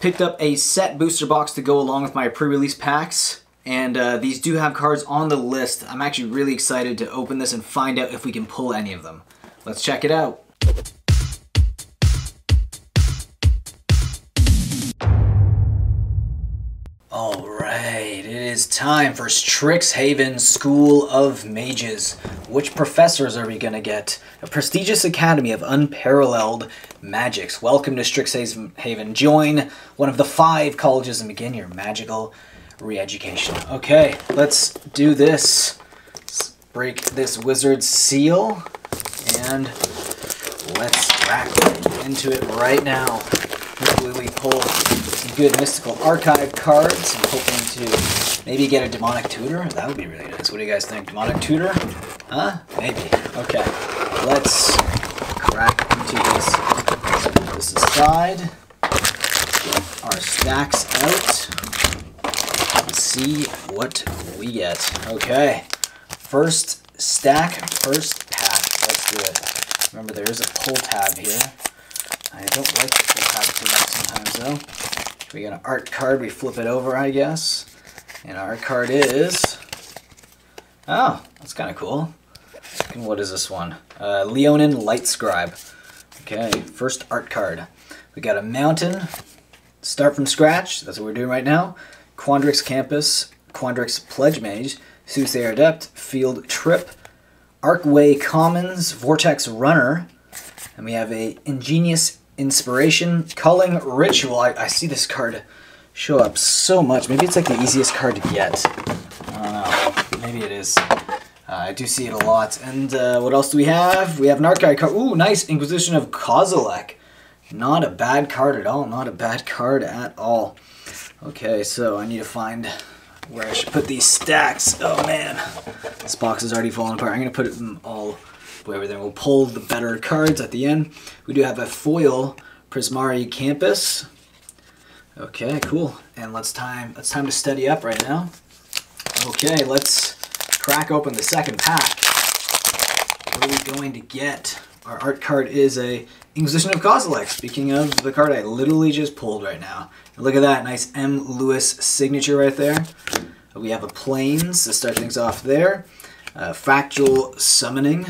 Picked up a set booster box to go along with my pre-release packs. And uh, these do have cards on the list. I'm actually really excited to open this and find out if we can pull any of them. Let's check it out. Time for Strixhaven School of Mages. Which professors are we gonna get? A prestigious academy of unparalleled magics. Welcome to Strixhaven. Join one of the five colleges and begin your magical re-education. Okay, let's do this. Let's break this wizard's seal and let's crack into it right now. Hopefully we pull some good mystical archive cards. I'm hoping to maybe get a demonic tutor. That would be really nice. What do you guys think? Demonic tutor? Huh? Maybe. Okay. Let's crack into this. Put this aside. Get our stacks out. Let's see what we get. Okay. First stack, first pack. Let's do it. Remember, there is a pull tab here. I don't like the pull tab too much sometimes, though. We got an art card. We flip it over, I guess. And our card is... Oh, that's kind of cool. And what is this one? Uh, Leonin Lightscribe. Okay, first art card. We got a mountain. Start from scratch. That's what we're doing right now. Quandrix Campus, Quandrix Pledgemage, Soothsayer Adept, Field Trip, Archway Commons, Vortex Runner, and we have a Ingenious Inspiration, Culling Ritual. I, I see this card show up so much. Maybe it's like the easiest card to get. I don't know. Maybe it is. Uh, I do see it a lot. And uh, what else do we have? We have an archive card. Ooh, nice. Inquisition of Kozilek. Not a bad card at all. Not a bad card at all. Okay, so I need to find where I should put these stacks. Oh man, this box is already falling apart. I'm gonna put them all over there. We'll pull the better cards at the end. We do have a foil Prismari Campus. Okay, cool. And let's time it's time to study up right now. Okay, let's crack open the second pack. What are we going to get? Our art card is a Inquisition of Kozilek. Speaking of the card I literally just pulled right now. Look at that, nice M. Lewis signature right there. We have a Plains to start things off there. Uh, Fractal Summoning.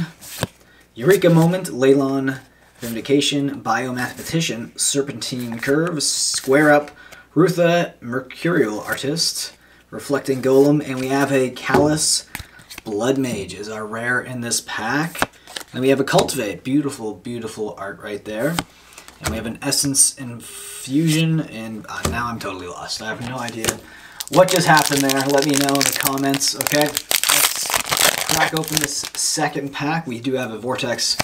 Eureka Moment, Leyline Invocation, Biomathematician, Serpentine Curve, Square Up, Rootha, Mercurial Artist, Reflecting Golem, and we have a Callus Blood Mage is our rare in this pack. And we have a Cultivate, beautiful, beautiful art right there. And we have an Essence Infusion, and uh, now I'm totally lost. I have no idea what just happened there. Let me know in the comments, okay? Let's crack open this second pack. We do have a Vortex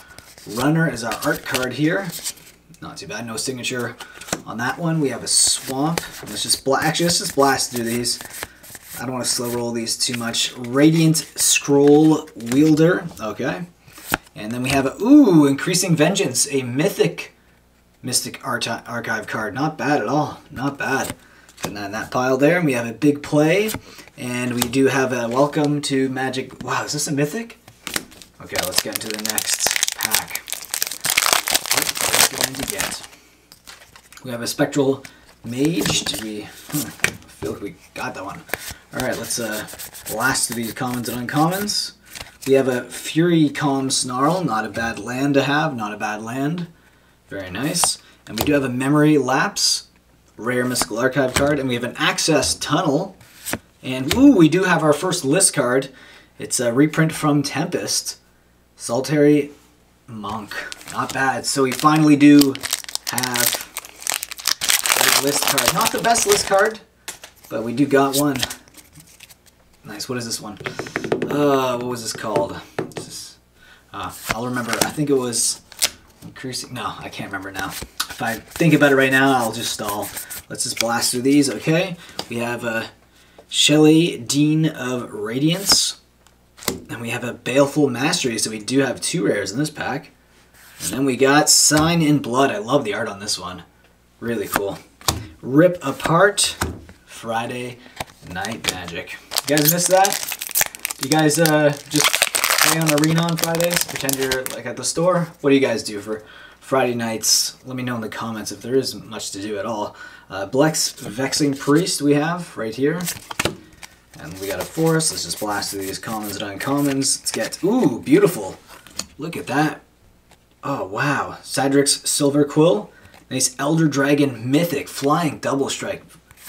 Runner is our art card here. Not too bad, no signature on that one. We have a Swamp. Let's just, bla actually, let's just blast through these. I don't want to slow roll these too much. Radiant Scrollwielder, okay. And then we have a, ooh, Increasing Vengeance, a mythic Mystic Archive card. Not bad at all. Not bad. Putting that in that pile there. And we have a big play. And we do have a welcome to Magic. Wow, is this a mythic? Okay, let's get into the next pack. To get? We have a Spectral Mage. Did we? Hmm, I feel like we got that one. Alright, let's uh, blast through these commons and uncommons. We have a Furycalm Snarl. Not a bad land to have. Not a bad land. Very nice. And we do have a Memory Lapse, rare Mystical Archive card, and we have an Access Tunnel. And ooh, we do have our first list card. It's a reprint from Tempest, Soltari Monk. Not bad. So we finally do have a list card. Not the best list card, but we do got one. Nice. What is this one? Uh, what was this called? This is, uh, I'll remember. I think it was Increasing, no, I can't remember now. If I think about it right now, I'll just stall. Let's just blast through these, okay? We have a Shaile Dean of Radiance. And we have a Baleful Mastery, so we do have two rares in this pack. And then we got Sign in Blood. I love the art on this one. Really cool. Rip Apart, Friday Night Magic. You guys missed that? You guys uh, just play on Arena on Fridays? Pretend you're like at the store? What do you guys do for Friday nights. Let me know in the comments if there is much to do at all. Uh, Blex Vexing Priest we have right here. And we got a forest. Let's just blast through these commons and uncommons. Let's get, ooh, beautiful. Look at that. Oh, wow. Shadrix Silverquill. Nice Elder Dragon Mythic Flying Double Strike.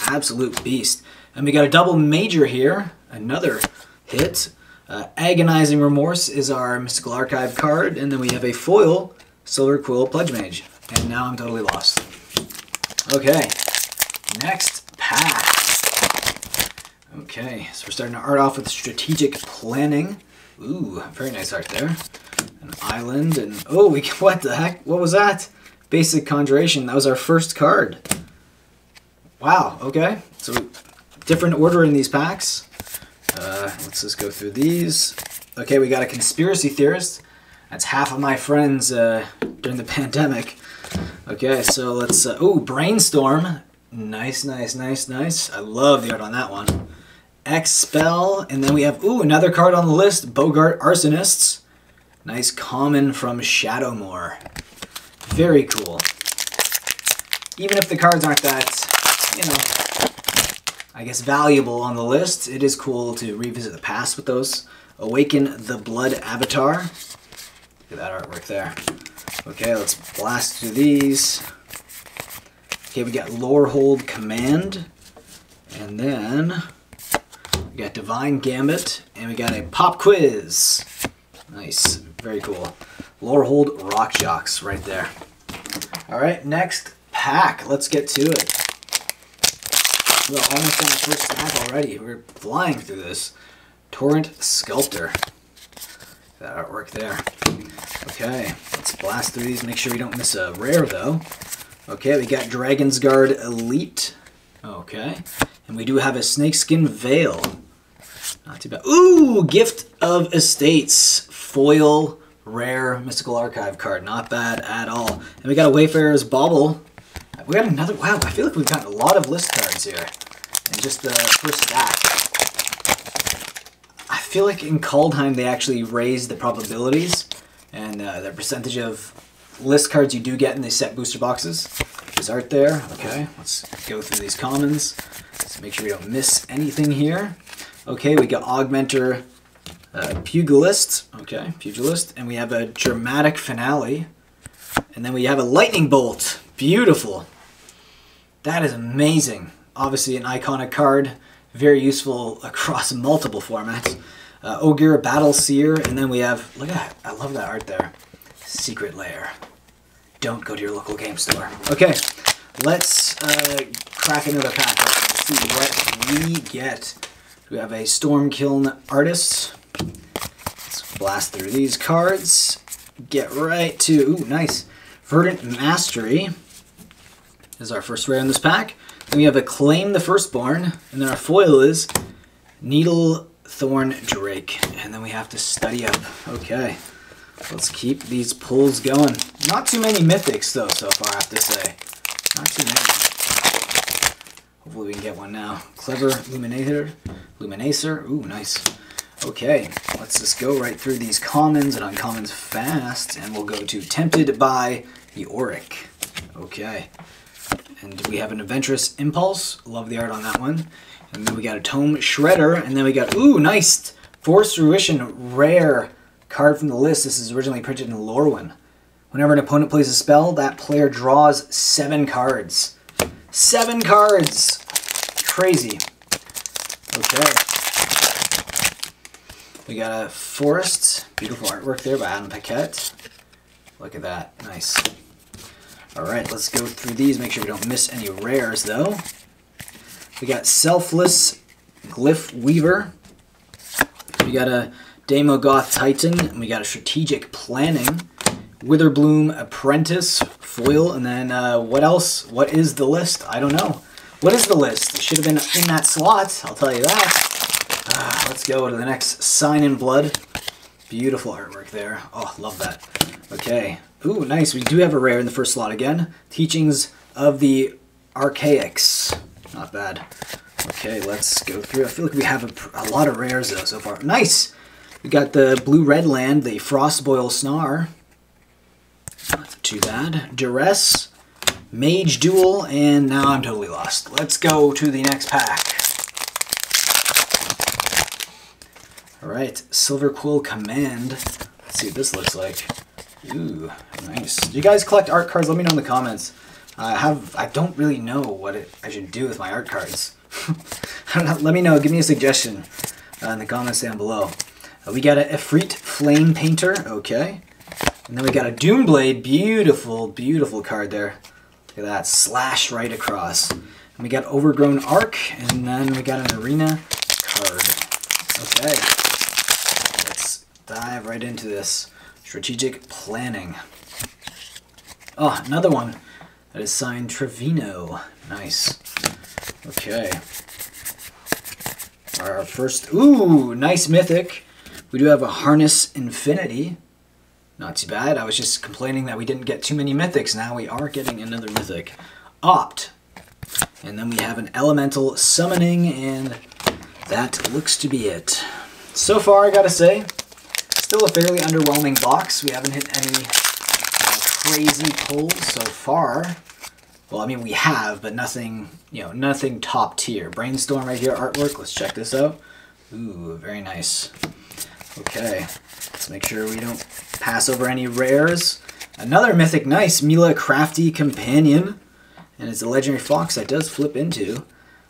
Absolute beast. And we got a double major here. Another hit. Uh, Agonizing Remorse is our Mystical Archive card. And then we have a foil Silverquill Pledgemage. And now I'm totally lost. Okay. Next pack. Okay, so we're starting to art off with strategic planning. Ooh, very nice art there. An island and oh, we what the heck? What was that? Basic conjuration. That was our first card. Wow. Okay, so different order in these packs. Uh, let's just go through these. Okay, we got a conspiracy theorist. That's half of my friends uh, during the pandemic. Okay, so let's. Uh, oh, brainstorm. Nice, nice, nice, nice. I love the art on that one. Expel, and then we have, ooh, another card on the list, Boggart Arsonists. Nice common from Shadowmoor. Very cool. Even if the cards aren't that, you know, I guess valuable on the list, it is cool to revisit the past with those. Awaken the Blood Avatar. Look at that artwork there. Okay, let's blast through these. Okay, we got Lorehold Command. And then we got Divine Gambit. And we got a Pop Quiz. Nice. Very cool. Lorehold Rock Jocks right there. All right, next pack. Let's get to it. We're almost on the first stack already. We're flying through this. Torrent Sculptor. That artwork there. Okay, let's blast through these. Make sure we don't miss a rare, though. Okay, we got Dragonsguard Elite. Okay, and we do have a Snakeskin Veil. Not too bad. Ooh, Gift of Estates. Foil rare Mystical Archive card. Not bad at all. And we got a Wayfarer's Bauble. We got another, wow, I feel like we've gotten a lot of list cards here. And just the first stack. I feel like in Kaldheim they actually raised the probabilities and uh, the percentage of list cards you do get in these set booster boxes. There's art there. Okay, let's go through these commons. Let's make sure we don't miss anything here. Okay, we got Augmenter uh, Pugilist. Okay, Pugilist. And we have a Dramatic Finale. And then we have a Lightning Bolt. Beautiful. That is amazing. Obviously an iconic card. Very useful across multiple formats. Uh, Battle Seer, and then we have, look at that, I love that art there. Secret Lair. Don't go to your local game store. Okay, let's uh, crack another pack and see what we get. We have a Stormkiln Artist. Let's blast through these cards. Get right to, ooh, nice. Verdant Mastery is our first rare in this pack. Then we have a Claim the Firstborn, and then our foil is Needle Thorn Drake. And then we have to study up. Okay, let's keep these pulls going. Not too many mythics though so far, I have to say. Not too many. Hopefully we can get one now. Clever Luminator. Luminacer. Ooh, nice. Okay, let's just go right through these commons and uncommons fast, and we'll go to Tempted by the Oriq. Okay. And we have an Adventurous Impulse. Love the art on that one. And then we got a Tome Shredder. And then we got, ooh, nice Force Fruition Rare card from the list. This is originally printed in Lorwyn. Whenever an opponent plays a spell, that player draws seven cards. Seven cards! Crazy. Okay. We got a Forest. Beautiful artwork there by Adam Paquette. Look at that. Nice. Alright, let's go through these, make sure we don't miss any rares though. We got Selfless Glyphweaver. We got a Demogoth Titan, and we got a Strategic Planning. Witherbloom Apprentice Foil, and then uh, what else? What is the list? I don't know. What is the list? Should have been in that slot, I'll tell you that. Uh, let's go to the next Sign in Blood. Beautiful artwork there. Oh, love that. Okay, Ooh, nice. We do have a rare in the first slot again. Teachings of the Archaics. Not bad. Okay, let's go through. I feel like we have a, a lot of rares though so far. Nice! We got the Blue Red Land, the Frostboil Snarl. Too bad. Duress, Mage Duel, and now I'm totally lost. Let's go to the next pack. Alright, Silverquill Command. Let's see what this looks like. Ooh, nice. Do you guys collect art cards? Let me know in the comments. I have I don't really know what it, I should do with my art cards. Let me know. Give me a suggestion uh, in the comments down below. Uh, we got a Efreet Flamepainter. Okay. And then we got a Doomblade. Beautiful, beautiful card there. Look at that. Slash right across. And we got Overgrown Arch. And then we got an Arena card. Okay. Let's dive right into this. Strategic Planning. Oh, another one. That is signed Trevino. Nice. Okay. Our first, ooh, nice mythic. We do have a Harness Infinity. Not too bad. I was just complaining that we didn't get too many mythics. Now we are getting another mythic. Opt. And then we have an Elemental Summoning, and that looks to be it. So far, I gotta say, still a fairly underwhelming box. We haven't hit any uh, crazy pulls so far. Well, I mean, we have, but nothing, you know, nothing top tier. Brainstorm right here, artwork. Let's check this out. Ooh, very nice. Okay, let's make sure we don't pass over any rares. Another Mythic Nice, Mila Crafty Companion. And it's a Legendary Fox that does flip into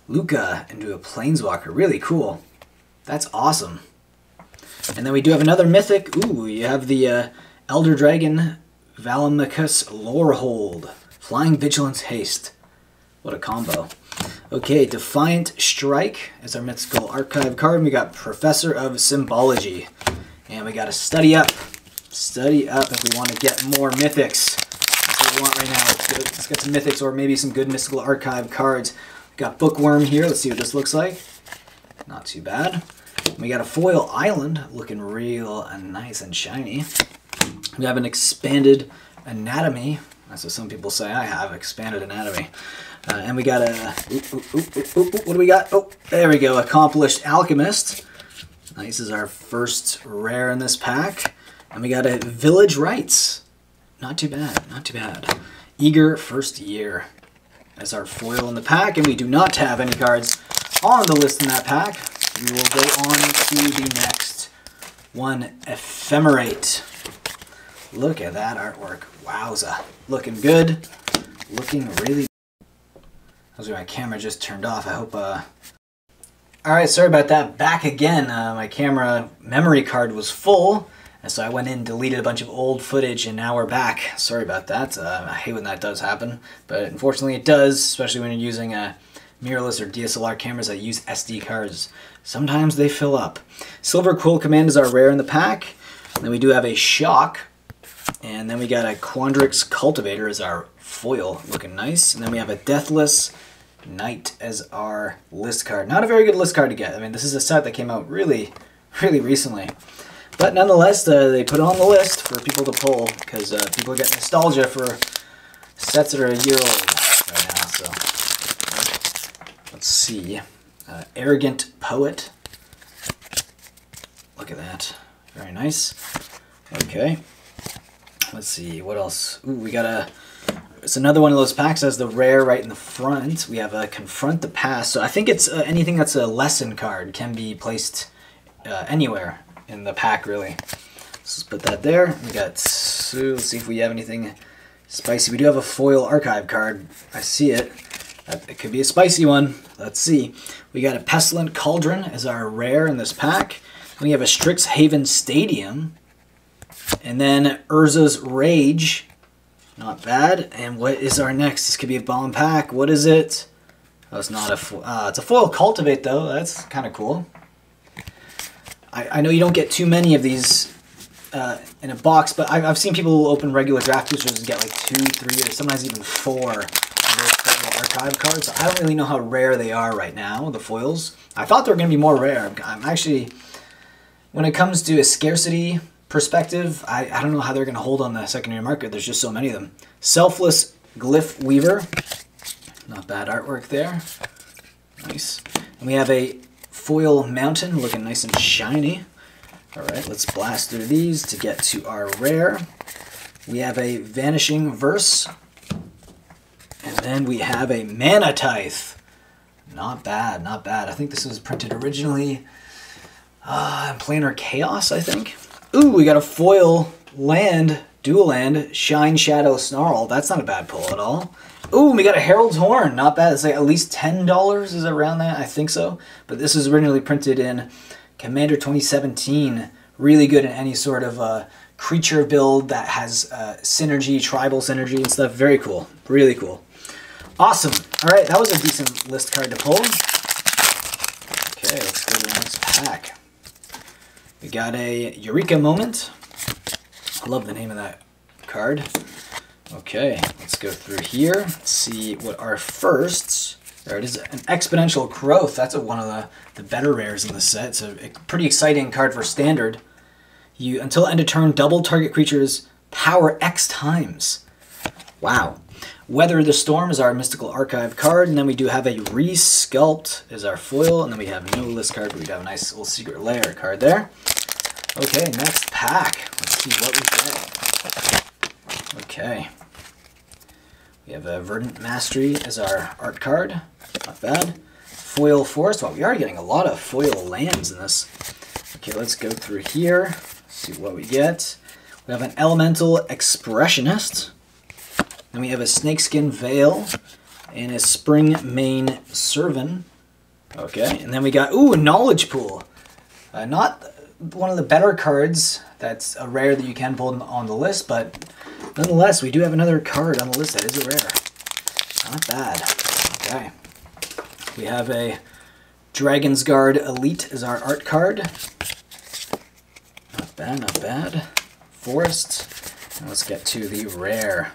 Lukka, into a Planeswalker. Really cool. That's awesome. And then we do have another Mythic. Ooh, you have the uh, Elder Dragon Velomachus Lorehold. Flying Vigilance Haste. What a combo. Okay, Defiant Strike is our mythical archive card. We got Professor of Symbology. And we got to study up. Study up if we want to get more mythics. That's what we want right now. Let's get, some mythics or maybe some good mystical archive cards. We got Bookworm here. Let's see what this looks like. Not too bad. We got a Foil Island looking real and nice and shiny. We have an expanded anatomy that's what some people say I have, expanded anatomy. Uh, and we got a, what do we got? Oh, there we go, Accomplished Alchemist. Nice is our first rare in this pack. And we got a Village Rites. Not too bad, not too bad. Eager First Year as our foil in the pack. And we do not have any cards on the list in that pack. We will go on to the next one, Ephemerate. Look at that artwork. Wowza. Looking good. Looking really How's my camera just turned off. I hope uh Alright, sorry about that. Back again. Uh, my camera memory card was full. And so I went in, deleted a bunch of old footage, and now we're back. Sorry about that. Uh, I hate when that does happen. But unfortunately it does, especially when you're using a uh, mirrorless or DSLR cameras that use SD cards. Sometimes they fill up. Silverquill Command is our rare in the pack. And then we do have a Shock, and then we got a Quandrix Cultivator as our foil, looking nice. And then we have a Deathless Knight as our list card. Not a very good list card to get. I mean, this is a set that came out really, really recently. But nonetheless, uh, they put it on the list for people to pull because uh, people get nostalgia for sets that are a year old right now. So let's see. Uh, Arrogant Poet. Look at that. Very nice. Okay. Let's see, what else? Ooh, we got a... It's another one of those packs that has the rare right in the front. We have a Confront the Past. So I think it's uh, anything that's a lesson card can be placed uh, anywhere in the pack, really. Let's put that there. We got... Let's see if we have anything spicy. We do have a foil archive card. I see it. It could be a spicy one. Let's see. We got a Pestilent Cauldron as our rare in this pack. We have a Strixhaven Stadium. And then Urza's Rage. Not bad. And what is our next? This could be a bomb pack. What is it? Oh, it's not a uh, it's a foil cultivate though. That's kind of cool. I, I know you don't get too many of these uh, in a box, but I've, I've seen people open regular draft boosters and get like two, three, or sometimes even four archive cards. I don't really know how rare they are right now, the foils. I thought they were going to be more rare. I'm actually, when it comes to a scarcity perspective, I, I don't know how they're going to hold on the secondary market. There's just so many of them. Selfless Glyphweaver. Not bad artwork there. Nice. And we have a foil mountain looking nice and shiny. All right, let's blast through these to get to our rare. We have a Vanishing Verse. And then we have a Mana Tithe. Not bad, not bad. I think this was printed originally uh, in Planar Chaos, I think. Ooh, we got a foil land, dual land, Shineshadow Snarl. That's not a bad pull at all. Ooh, we got a Herald's Horn. Not bad. It's like at least $10. Is around that? I think so. But this was originally printed in Commander 2017. Really good in any sort of uh, creature build that has uh, synergy, tribal synergy and stuff. Very cool. Really cool. Awesome. All right, that was a decent list card to pull. Okay, let's go to the next pack. We got a Eureka Moment. I love the name of that card. Okay, let's go through here, see what our firsts. There it is, an exponential growth. That's a, one of the, the better rares in the set. It's a, a pretty exciting card for standard. You until end of turn, double target creatures power X times. Wow. Weather the Storm is our Mystical Archive card, and then we do have a Resculpt is our foil, and then we have no list card, but we have a nice little Secret Lair card there. Okay, next pack. Let's see what we get. Okay. We have a Verdant Mastery as our art card. Not bad. Foil Forest. Well, we are getting a lot of foil lands in this. Okay, let's go through here. See what we get. We have an Elemental Expressionist. And we have a Snakeskin Veil and a Spring Mane Servan. Okay, and then we got, ooh, a Knowledge Pool. Uh, not one of the better cards. That's a rare that you can pull on the list, but Nonetheless, we do have another card on the list that is a rare. Not bad. Okay. We have a Dragonsguard Elite as our art card. Not bad, not bad. Forest. And let's get to the rare.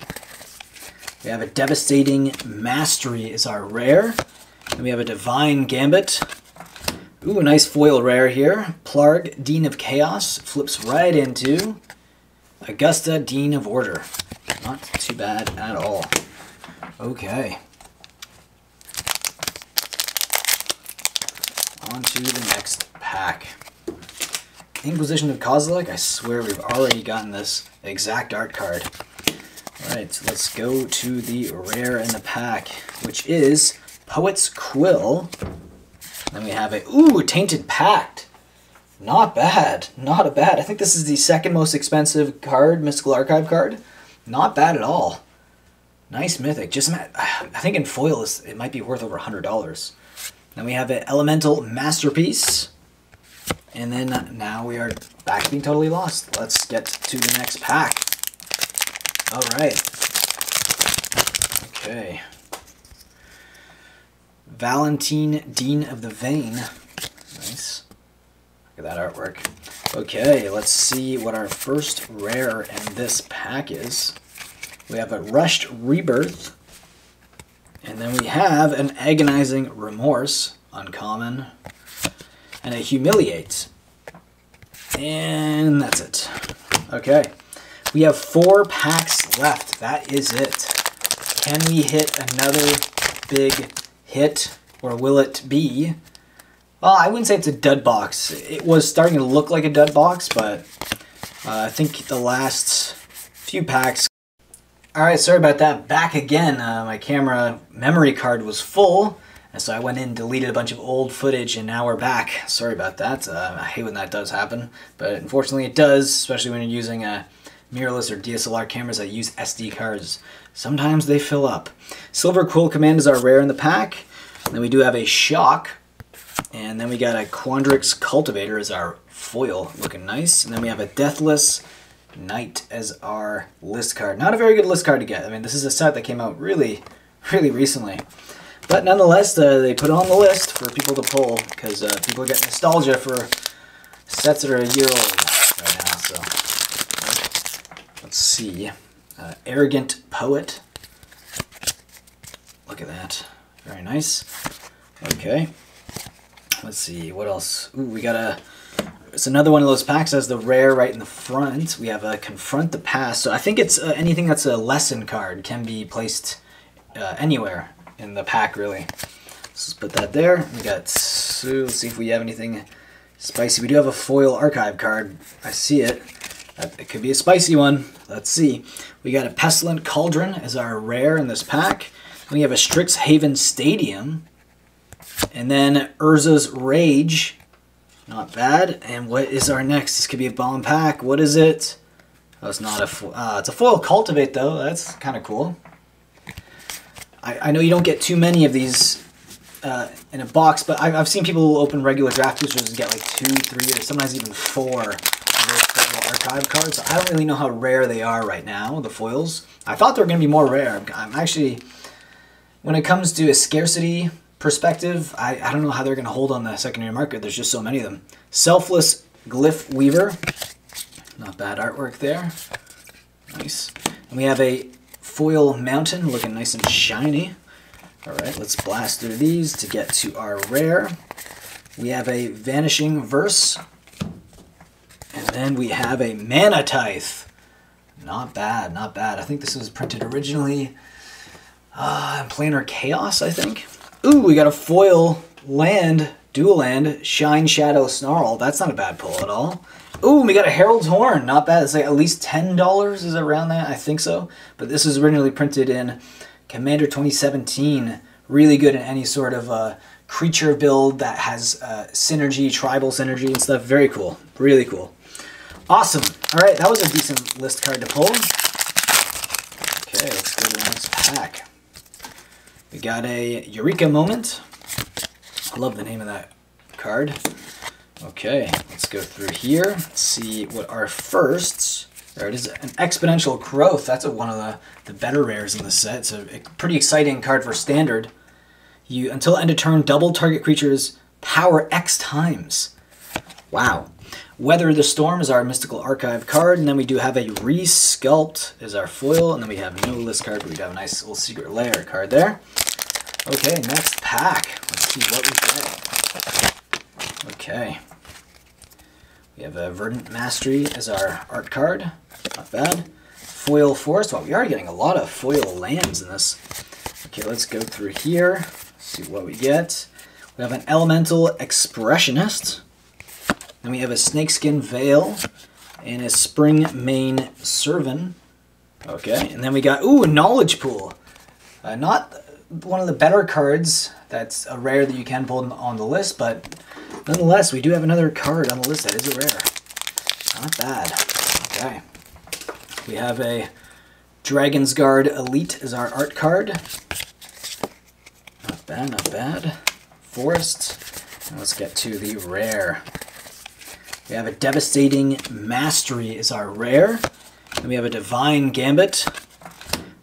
We have a Devastating Mastery as our rare. And we have a Divine Gambit. Ooh, a nice foil rare here. Plarg, Dean of Chaos, flips right into Augusta, Dean of Order. Not too bad at all. Okay. On to the next pack. Inquisition of Kozilek. I swear we've already gotten this exact art card. Alright, so let's go to the rare in the pack, which is Poet's Quill. Then we have a, ooh, Tainted Pact. Not bad. Not a bad. I think this is the second most expensive card, Mystical Archive card. Not bad at all. Nice mythic. Just I think in foil it might be worth over $100. Then we have an Elemental Masterpiece. And then now we are back being totally lost. Let's get to the next pack. All right. Okay. Valentin Dean of the Vein. Nice. Look at that artwork. Okay, let's see what our first rare in this pack is. We have a Rushed Rebirth. And then we have an Agonizing Remorse, uncommon. And a Humiliate. And that's it. Okay. We have four packs left. That is it. Can we hit another big hit? Or will it be well, I wouldn't say it's a dud box. It was starting to look like a dud box, but uh, I think the last few packs. Alright, sorry about that. Back again. Uh, my camera memory card was full, and so I went in and deleted a bunch of old footage, and now we're back. Sorry about that. Uh, I hate when that does happen, but unfortunately it does, especially when you're using a mirrorless or DSLR cameras that use SD cards. Sometimes they fill up. Silverquill Command are rare in the pack. Then we do have a Shock, and then we got a Quandrix Cultivator as our foil, looking nice. And then we have a Deathless Knight as our list card. Not a very good list card to get. I mean, this is a set that came out really, really recently. But nonetheless, uh, they put it on the list for people to pull because uh, people get nostalgia for sets that are a year old right now. So see. Uh, Arrogant Poet. Look at that. Very nice. Okay. Let's see, what else? Ooh, we got a... It's another one of those packs has the rare right in the front. We have a Confront the Past. So I think it's uh, anything that's a lesson card can be placed uh, anywhere in the pack, really. Let's put that there. We got... So let's see if we have anything spicy. We do have a foil archive card. I see it. It could be a spicy one. Let's see. We got a Pestilent Cauldron as our rare in this pack. We have a Strixhaven Stadium. And then Urza's Rage. Not bad. And what is our next? This could be a bomb pack. What is it? Oh, it's not a... Uh, it's a foil Cultivate, though. That's kind of cool. I, I know you don't get too many of these uh, in a box, but I've, I've seen people open regular draft boosters and get like two, three, or sometimes even four archive cards. I don't really know how rare they are right now, the foils. I thought they were going to be more rare. I'm actually, when it comes to a scarcity perspective, I, I don't know how they're going to hold on the secondary market. There's just so many of them. Selfless Glyphweaver. Not bad artwork there. Nice. And we have a foil mountain looking nice and shiny. All right, let's blast through these to get to our rare. We have a Vanishing Verse. Then we have a Mana Tithe. Not bad, not bad. I think this was printed originally uh, in Planar Chaos, I think. Ooh, we got a foil land, dual land, Shineshadow Snarl. That's not a bad pull at all. Ooh, we got a Herald's Horn. Not bad. It's like at least $10 is around that. I think so. But this was originally printed in Commander 2017. Really good in any sort of uh, creature build that has uh, synergy, tribal synergy and stuff. Very cool. Really cool. Awesome. All right, that was a decent list card to pull. Okay, let's go to the next pack. We got a Eureka Moment. I love the name of that card. Okay, let's go through here, see what our firsts. There it is, an Exponential Growth. That's a, one of the, the better rares in the set. It's a, a pretty exciting card for Standard. You Until end of turn, double target creature's power X times. Wow. Weather the Storm is our Mystical Archive card, and then we do have a Resculpt is our foil, and then we have no list card, but we have a nice little Secret Lair card there. Okay, next pack. Let's see what we get. Okay. We have a Verdant Mastery as our art card. Not bad. Foil Forest. Well, we are getting a lot of foil lands in this. Okay, let's go through here. See what we get. We have an Elemental Expressionist. Then we have a Snakeskin Veil and a Spring Mane Servan. Okay, and then we got, ooh, a Knowledge Pool. Uh, not one of the better cards. That's a rare that you can pull on the list, but nonetheless, we do have another card on the list that is a rare. Not bad. Okay. We have a Dragonsguard Elite as our art card. Not bad, not bad. Forest. Let's get to the rare. We have a Devastating Mastery is our rare. And we have a Divine Gambit.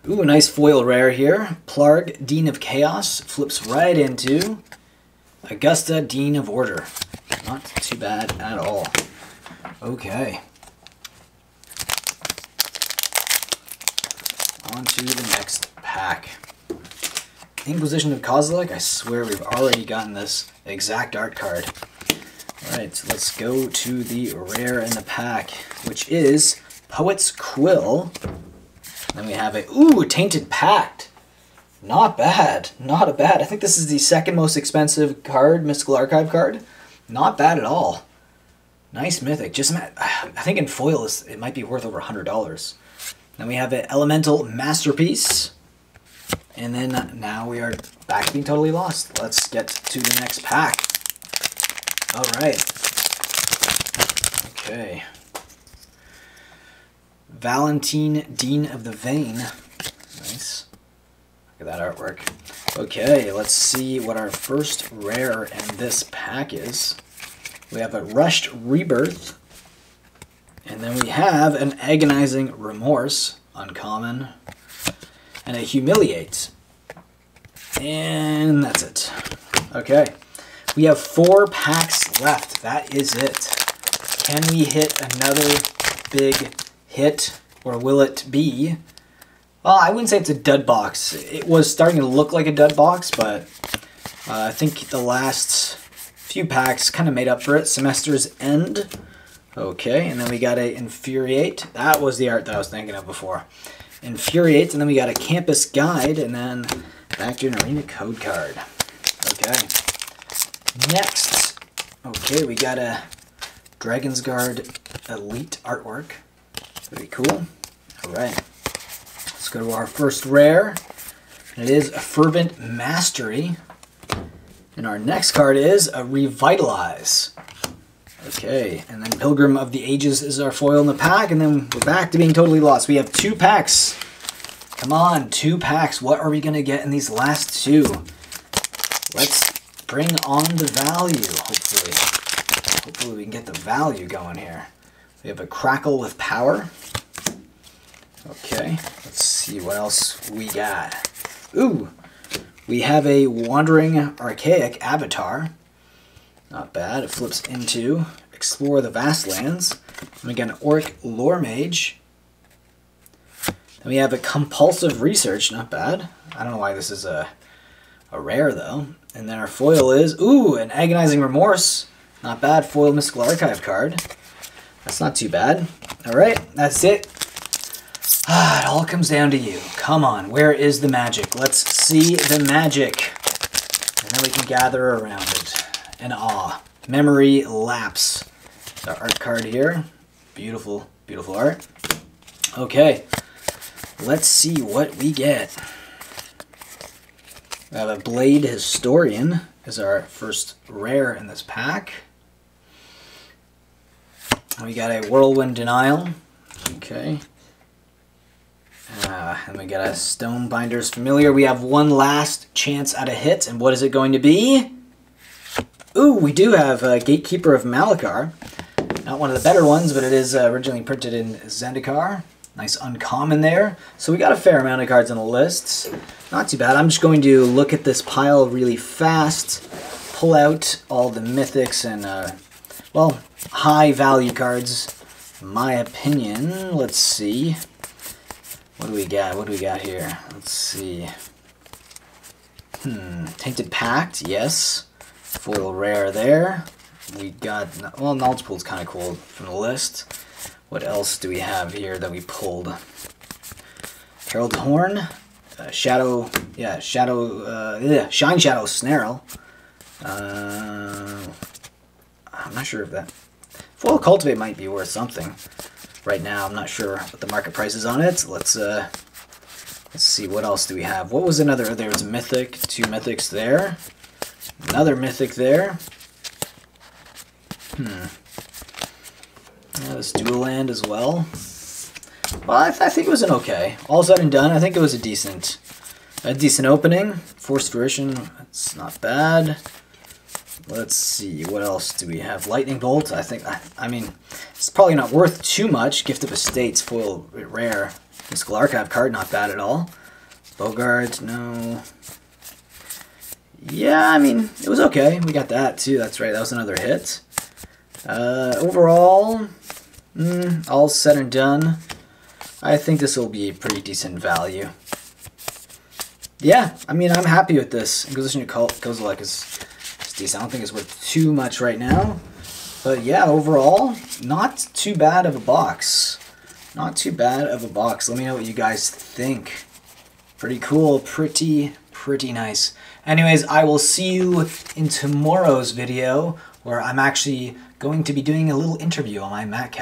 Ooh, a nice foil rare here. Plarg, Dean of Chaos, flips right into Augusta, Dean of Order. Not too bad at all. Okay. On to the next pack. Inquisition of Kozilek. I swear we've already gotten this exact art card. Alright, so let's go to the rare in the pack, which is Poet's Quill. Then we have a, ooh, Tainted Pact. Not bad, not a bad. I think this is the second most expensive card, Mystical Archive card. Not bad at all. Nice Mythic. Just, I think in foil it might be worth over $100. Then we have an Elemental Masterpiece. And then now we are back being totally lost. Let's get to the next pack. All right. Okay. Valentin Dean of the Vein. Nice. Look at that artwork. Okay, let's see what our first rare in this pack is. We have a Rushed Rebirth. And then we have an Agonizing Remorse, uncommon. And a Humiliate. And that's it. Okay. We have four packs left. That is it. Can we hit another big hit, or will it be? Well, I wouldn't say it's a dud box. It was starting to look like a dud box, but uh, I think the last few packs kind of made up for it. Semester's End. Okay, and then we got a Infuriate. That was the art that I was thinking of before. Infuriate, and then we got a Campus Guide, and then back to an Arena Code card. Okay. Next, okay, we got a Dragonsguard Elite artwork. Very cool. All right. Let's go to our first rare. It is a Fervent Mastery. And our next card is a Revitalize. Okay, and then Pilgrim of the Ages is our foil in the pack, and then we're back to being totally lost. We have two packs. Come on, two packs. What are we going to get in these last two? Let's bring on the value, hopefully. Hopefully we can get the value going here. We have a Crackle with Power. Okay, let's see what else we got. Ooh, we have a Wandering Archaic Avatar. Not bad. It flips into Explore the Vastlands. And we get an Oriq Loremage. Then we have a Compulsive Research. Not bad. I don't know why this is a, a rare, though. And then our foil is, ooh, an Agonizing Remorse. Not bad. Foil Mystical Archive card. That's not too bad. All right, that's it. Ah, it all comes down to you. Come on, where is the magic? Let's see the magic. And then we can gather around it and awe. Memory Lapse. Our art card here. Beautiful, beautiful art. Okay, let's see what we get. Have a Blade Historian as our first rare in this pack. We got a Whirlwind Denial. Okay. Uh, and we got a Stonebinder's Familiar. We have one last chance at a hit, and what is it going to be? Ooh, we do have a Gatekeeper of Malakir. Not one of the better ones, but it is uh, originally printed in Zendikar. Nice uncommon there. So we got a fair amount of cards on the list. Not too bad. I'm just going to look at this pile really fast, pull out all the mythics and, uh, well, high value cards. My opinion, let's see. What do we got? What do we got here? Let's see. Hmm, Tainted Pact, yes. Foil rare there. We got, well, Pool's kind of cool from the list. What else do we have here that we pulled? Herald Horn, uh, Shadow, yeah, Shadow, uh, yeah, Shineshadow Snarl. Uh, I'm not sure if that. Foil Cultivate might be worth something right now. I'm not sure what the market price is on it. Let's uh, let's see what else do we have. What was another? There was mythic, two mythics there, another mythic there. Hmm. Yeah, this dual land as well. Well, I, th I, think it was an okay. All said and done, I think it was a decent, a decent opening. Forced fruition, it's not bad. Let's see, what else do we have? Lightning Bolt, I think, I, I mean, it's probably not worth too much. Gift of Estates, foil rare. Mystical Archive card, not bad at all. Boggart, no. Yeah, I mean, it was okay. We got that too, that's right, that was another hit. Uh, overall, mm, all said and done, I think this will be a pretty decent value. Yeah, I mean, I'm happy with this. Inquisition Kozilek is decent. I don't think it's worth too much right now. But yeah, overall, not too bad of a box. Not too bad of a box. Let me know what you guys think. Pretty cool. Pretty, pretty nice. Anyways, I will see you in tomorrow's video where I'm actually going to be doing a little interview on my MatCast.